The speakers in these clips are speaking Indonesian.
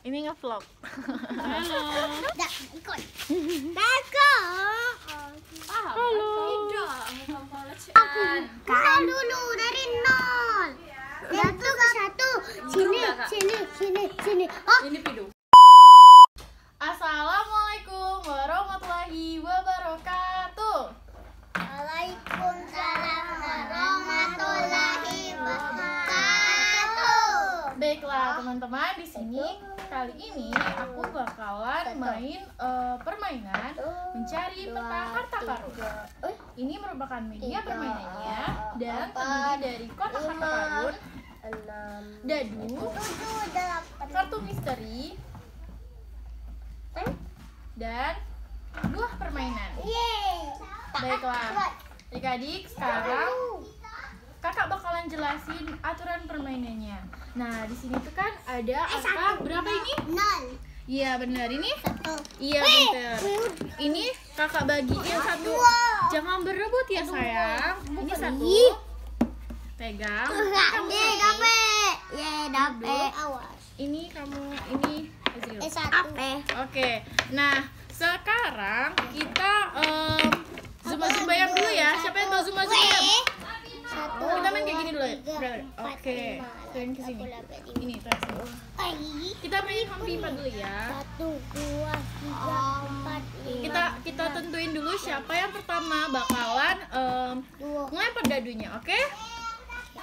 Halo. Dah, ikut. Dah, ikut. Halo. Aku kan dulu dari nol. Satu ke satu. Sini, sini, sini, sini. Oh, Ini pidu. Assalamualaikum warahmatullahi wabarakatuh. Waalaikumsalam warahmatullahi wabarakatuh. Baiklah teman-teman di sini kali ini aku bakalan main eh, permainan mencari peta harta karun. Ini merupakan media permainannya dan terdiri dari kotak harta karun, dadu, kartu misteri, dan buah permainan. Baiklah, adik-adik sekarang kakak bakalan jelasin aturan permainannya. Nah, di sini tuh kan ada angka berapa ini? Nol. Iya benar ini. Satu. Iya benar. Ini kakak bagiin satu. Jangan berebut ya sayang. Ini satu. Pegang. Yeay, dapet. Yeay, dapet. Awas. Ini kamu ini Azril. Eh, satu. Oke, nah sekarang kita em, zumba zumba yang dulu ya. Siapa yang mau zumba zumba? Satu. Kita main kayak gini dulu ya. Oke, kalian ke sini. Aku dapat ini. Ai. Kita main hampi empat dulu ya. Satu, dua, tiga, empat, lima. Kita kita tentuin dulu siapa yang pertama bakalan dua. ngelempar dadunya, oke?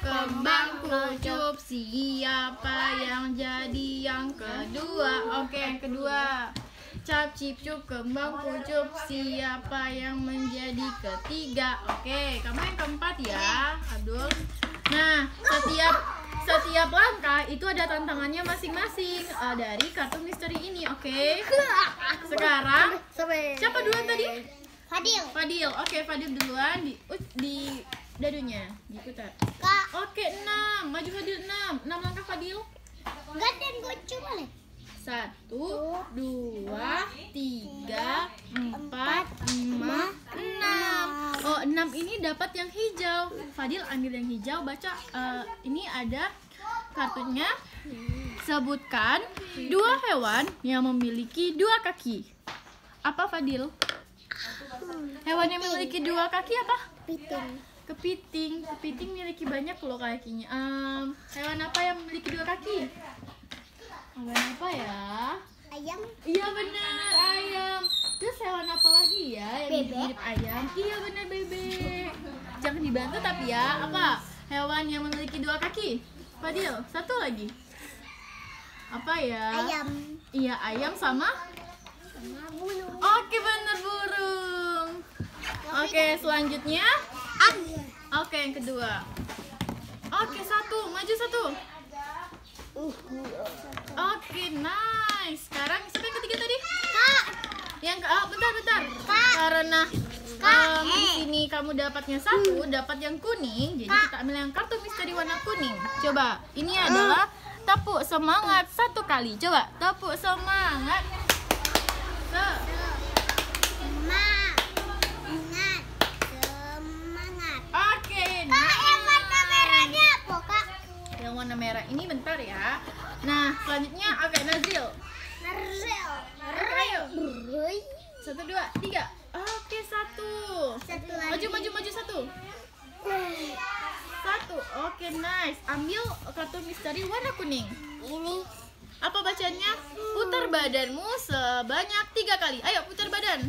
Kembang kucup siapa yang jadi yang kedua? Oke, yang kedua. Cap cip cup kembang kucup siapa yang menjadi ketiga? Oke, kamu yang keempat ya, Abdul. Nah, setiap setiap langkah itu ada tantangannya masing-masing eh, dari kartu misteri ini, oke? Sekarang Sampai. siapa duluan tadi? Fadil. Fadil. Oke, Fadil duluan di uh, di dadunya diputar. Oke, 6. Maju Fadil 6. 6 langkah Fadil. gaden gocu boleh? Satu, dua, tiga, empat, lima, enam. Oh, enam ini dapat yang hijau. Fadil ambil yang hijau. Baca eh, ini ada kartunya. Sebutkan dua hewan yang memiliki dua kaki. Apa Fadil? Hewan yang memiliki dua kaki apa? Piting. Kepiting. Kepiting memiliki banyak loh kakinya. Em, hewan apa yang memiliki dua kaki? Hewan apa ya? Ayam. Iya benar ayam. Terus hewan apa lagi ya yang Bebek. mirip ayam? Iya benar bebek. Jangan dibantu tapi ya. Apa? Hewan yang memiliki dua kaki. Fadil, satu lagi. Apa ya? Ayam. Iya ayam sama. Sama burung. Oke benar burung. Oke selanjutnya. Oke yang kedua. Oke satu, maju satu. Oke nice. Sekarang siapa yang ketiga tadi? Kak. Yang ke oh, bentar bentar. Kak. Karena Kak, em, di sini kamu dapatnya satu, dapat yang kuning. Jadi Kak. kita ambil yang kartu misteri warna kuning. Coba, ini adalah tepuk semangat satu kali. Coba, tepuk semangat. Se- warna merah ini bentar ya. Nah, selanjutnya oke Nazil. Ayo. Nerel. Satu dua tiga. Oke satu. Satu lagi. Maju maju maju satu. Satu. Oke nice. Ambil kartu misteri warna kuning. Ini. Apa bacanya? Putar badanmu sebanyak tiga kali. Ayo putar badan.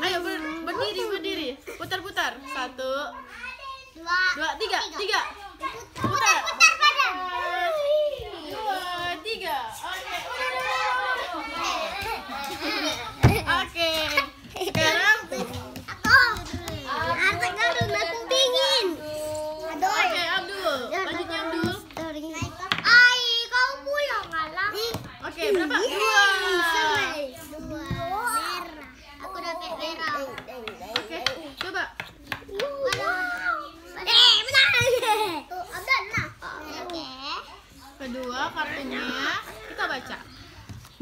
Ayo ber- berdiri berdiri. Putar putar. Satu, Dua. dua, tiga, tiga. Putar, putar badan. Dua, tiga. Oke. Oke. Sekarang Aku. Harta karun aku pingin. Aduh. Oke, Abdul. Lanjutnya Abdul. Ai, kau pulang ngalah. Oke, berapa? Dua. Dua. Merah. Aku dapat merah. Oke, coba. Eh, benar. Tuh, ada nah. Oke. Kartunya kita baca.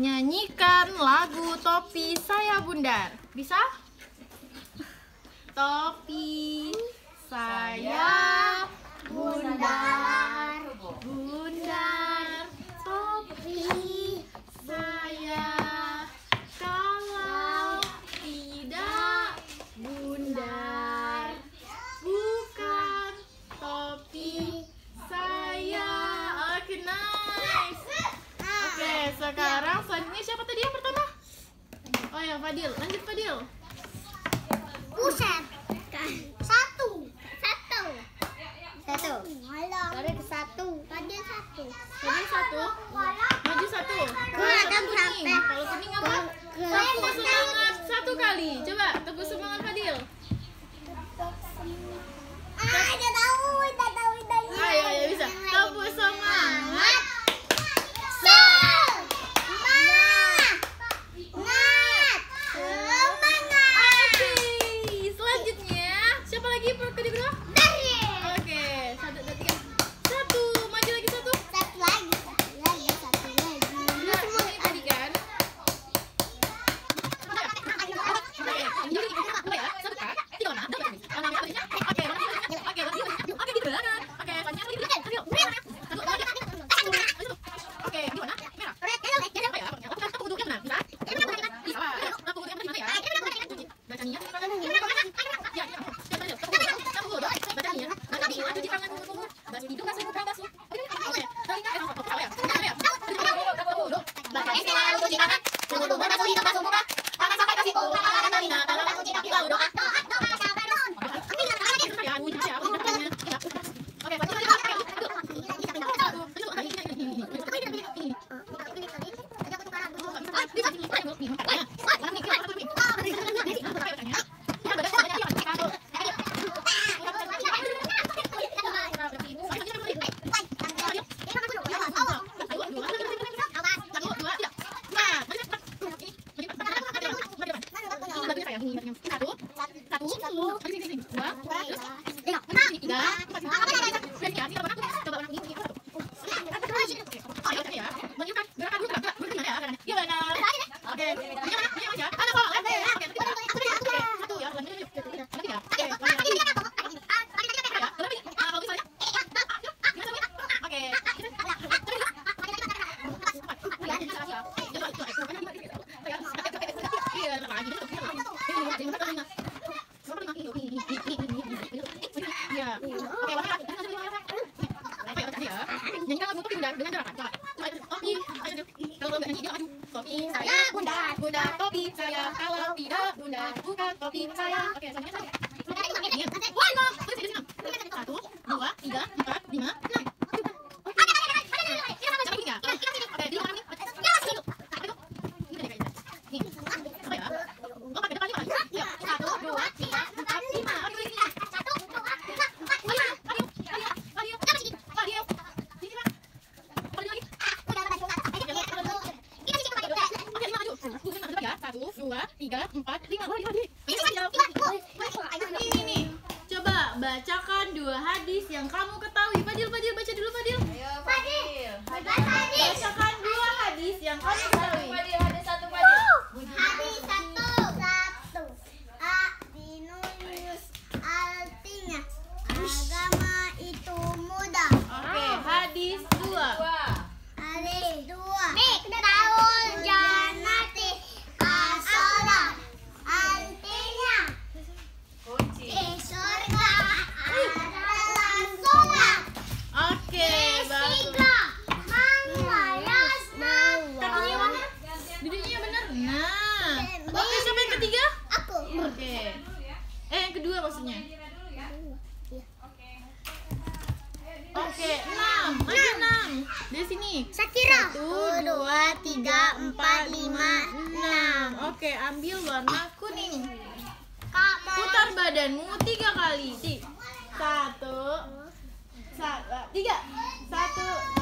Nyanyikan lagu topi saya bundar. Bisa? Topi saya bundar, sekarang selanjutnya siapa tadi yang pertama? Oh ya Fadil, lanjut Fadil. Buset. Satu. Satu. Satu. Dari ke satu. Fadil satu. Fadil satu. Maju satu. Kalau kuning, kalau kuning apa? Tepuk semangat satu kali. Coba tepuk semangat Fadil. Ah, dia tahu. 뭐 자기 생생 뭐야? 내가 내가 Thank you. Coba itu. Topi. Ayo, ayo. Kalau maju. Topi saya bunda, bunda topi saya. Kalau tidak bunda bukan topi saya. Oke, selanjutnya. Wah. Satu, dua, tiga, empat, lima, enam. Siapa ini nggak? Oke, di mana nih? Apa itu? Ini dari kayaknya. Nih. Apa ya? Oh, pakai depan lima. Ya. Satu, dua, tiga, empat, lima. Aduh, ini. Ayo, ayo, ayo, ayo. Ayo. Sini, Pak. Balik lagi. Oke, lima maju. Tunggu sebentar ya. Satu, dua, tiga, empat, lima. Lagi, lagi. Ini tinggal. Ini, nih. Coba bacakan dua hadis yang kamu ketahui. Fadil, Fadil, baca dulu, Fadil. Bacakan dua hadis yang kamu ketahui. Hadis satu. Satu. Adinus artinya agama itu mudah. Oke, hadis dua. Hadis dua. Taul janati asola artinya eh, surga adalah sholat. Oke, bagus. Ketiga, menglayas Kakinya mana? Duduknya benar. Nah. Oke, siapa yang ketiga? Aku. Oke. Eh, yang kedua maksudnya. Oke, enam. Maju enam. Dari sini. Sakira. Satu, dua, tiga, empat, lima, enam. Oke, ambil warna kuning. Putar badanmu tiga kali. Satu, satu, tiga. Satu,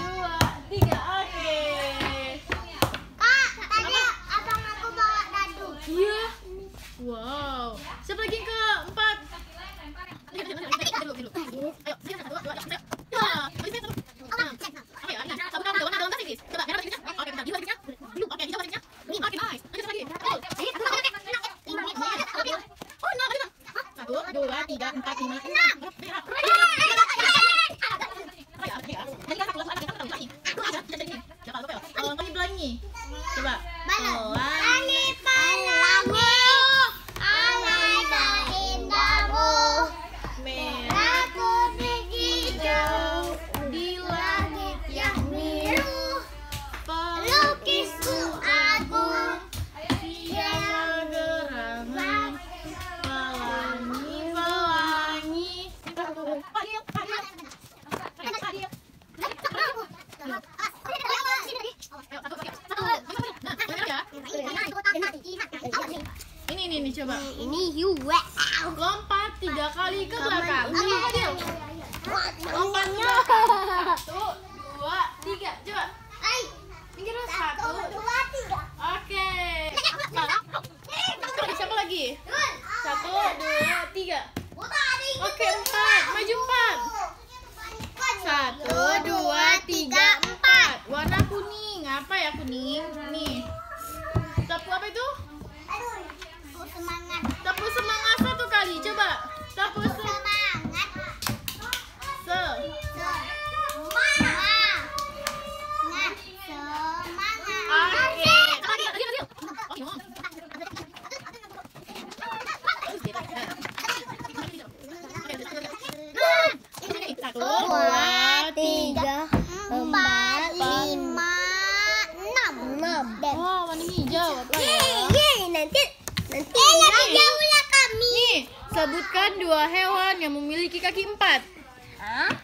dua hewan yang memiliki kaki empat.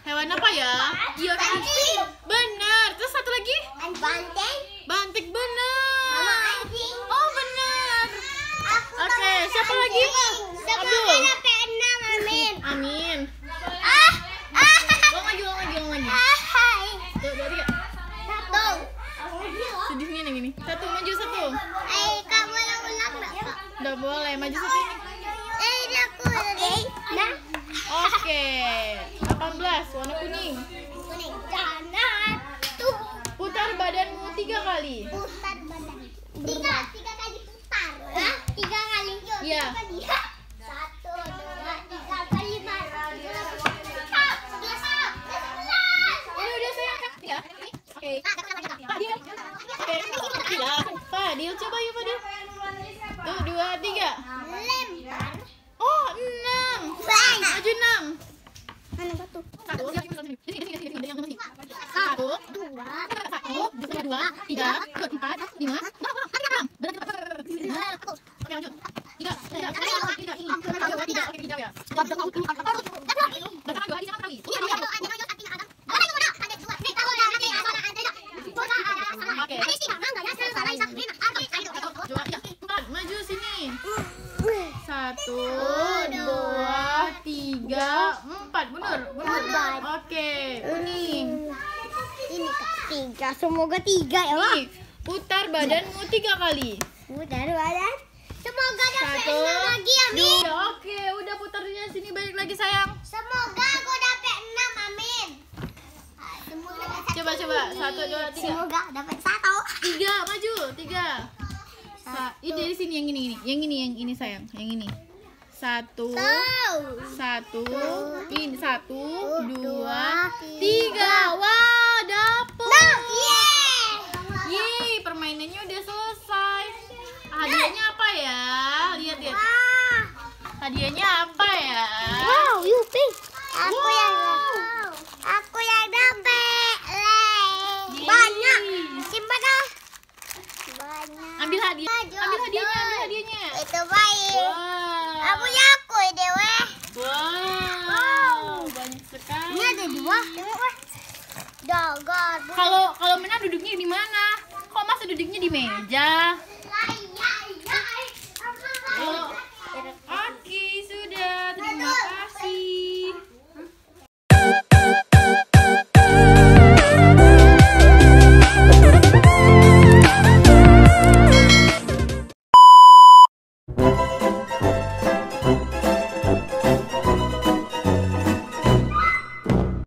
Hewan apa ya? Iya kaki. Benar. Terus satu lagi? Banteng. Banteng benar. anjing. Oh benar. Oke, dapat siapa lagi? Abdul. Iya. Hah? Satu, dua, tiga sudah stop. Sudah sebelas. Udah, udah sayang. Tiga. Oke. Fadil. Oke. Fadil, coba yuk Fadil. Tuh, dua, tiga. Lempar. Oh, enam. Maju enam. Mana batu? Satu, satu, Dua. satu, dua, tiga, empat, lima, enam. Benar. Oke, lanjut. Tiga, tiga, tiga, tiga, ini. Dua, tiga, oke, tiga ya. Belakang dua, ini sama kali. Dua, tiga, empat. Maju sini. Satu, dua, tiga, empat. Benar, benar. Empat. Oke, kuning. Ini kak tiga, semoga tiga ya Nih, putar badanmu tiga kali. Udah badan. Semoga dapat Satu, enam lagi amin. dua. Oke, udah putarnya sini balik lagi sayang. Semoga aku dapat enam amin. Semoga Coba coba, satu, dua, tiga. Semoga dapat satu. Tiga, maju, tiga. Sa ini dari sini yang ini, ini, yang ini, yang ini sayang, yang ini. Satu, satu, ini satu, dua, tiga. Wah, dapet. Nah, yeay. Yeay, permainannya udah selesai. Hadiahnya apa ya? Lihat lihat. Wah. Hadiahnya apa ya? Wow, Yupi. Aku Wow. yang aku yang dapat. Yeay. Banyak. Simpan ah. Banyak. Ambil hadiah. Aduh, Ambil hadiahnya, aduh. ambil hadiahnya. Itu baik. Wow. Aku ya aku dewe. Wow. Banyak sekali. Ini ada dua. Tengok wah. Dagar. Kalau kalau menang duduknya di mana? Kok masa duduknya di meja?